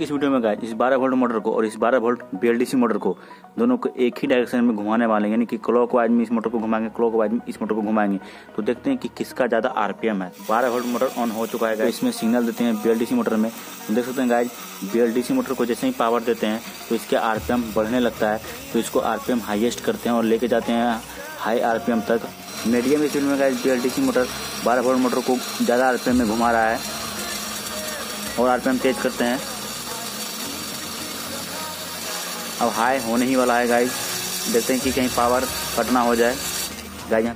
इस वीडियो में गाइस इस 12 वोल्ट मोटर को और इस 12 वोल्ट बीएलडीसी मोटर को दोनों को एक ही डायरेक्शन में घुमाने वाले यानी कि क्लॉक वाइज में इस मोटर को घुमाएँगे क्लॉक वाइज में इस मोटर को घुमाएँगे। तो देखते हैं कि किसका ज़्यादा आरपीएम है। 12 वोल्ट मोटर ऑन हो चुका है इसमें सिग्नल देते हैं बीएलडीसी मोटर में। तो देख सकते हैं गाइज़ बीएलडीसी मोटर को जैसे ही पावर देते हैं तो इसके आरपीएम बढ़ने लगता है। तो इसको आरपीएम हाईएस्ट करते हैं और लेके जाते हैं हाई आरपीएम तक। मीडियम स्पीड में गाइज़ बीएलडीसी मोटर बारह वोल्ट मोटर को ज़्यादा आरपीएम में घुमा रहा है। और आरपीएम तेज करते हैं। अब हाई होने ही वाला है गाइज़ देखते हैं कि कहीं पावर कट ना हो जाए। गाइज़